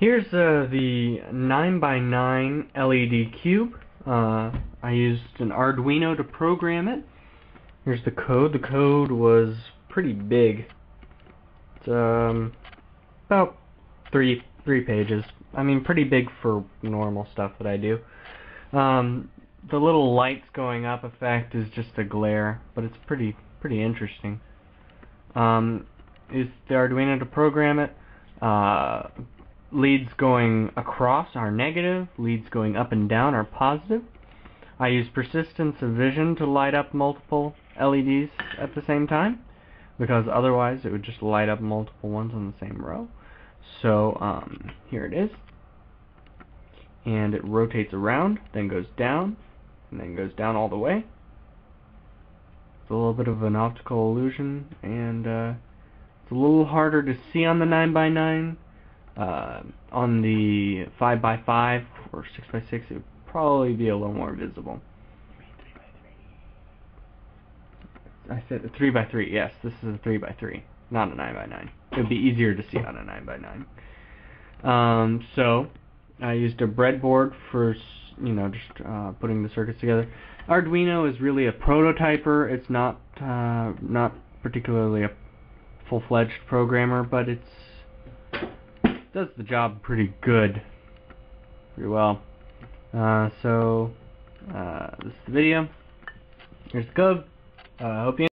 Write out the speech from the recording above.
Here's uh, the 9x9 LED cube. Uh, I used an Arduino to program it. Here's the code. The code was pretty big. It's um, about three three pages. I mean, pretty big for normal stuff that I do. Um, the little lights going up effect is just a glare, but it's pretty pretty interesting. Um, is the Arduino to program it. Uh, leads going across are negative, leads going up and down are positive. I use persistence of vision to light up multiple LEDs at the same time because otherwise it would just light up multiple ones on the same row. So um, here it is and it rotates around then goes down and then goes down all the way. It's a little bit of an optical illusion and uh, it's a little harder to see on the 9x9 uh, on the 5x5 or 6x6 it would probably be a little more visible. I said a 3x3, yes, this is a 3x3, not a 9x9. It would be easier to see on a 9x9. Um, so, I used a breadboard for, you know, just uh, putting the circuits together. Arduino is really a prototyper. It's not, uh, not particularly a full-fledged programmer, but it's does the job pretty good, pretty well. Uh, so, uh, this is the video. Here's the code. I uh, hope you